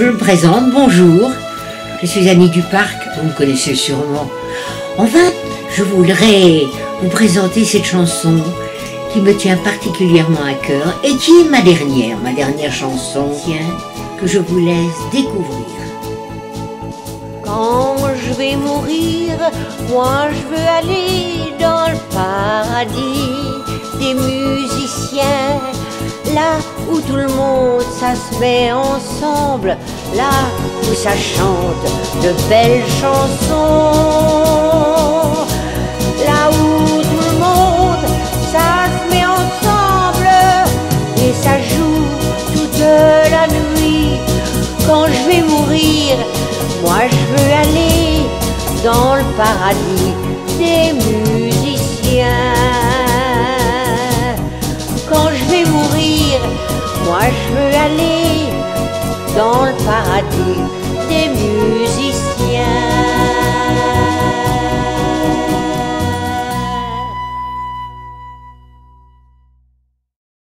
Je me présente, bonjour. Je suis Annie du Parc, vous me connaissez sûrement. Enfin, je voudrais vous présenter cette chanson qui me tient particulièrement à cœur et qui est ma dernière, ma dernière chanson, que je vous laisse découvrir. Quand je vais mourir, moi je veux aller dans le paradis des musiciens, là où tout le monde ça se met ensemble, là où ça chante de belles chansons, là où tout le monde ça se met ensemble et ça joue toute la nuit. Quand je vais mourir, moi je veux aller dans le paradis des musiciens. Moi je veux aller dans le paradis des musiciens.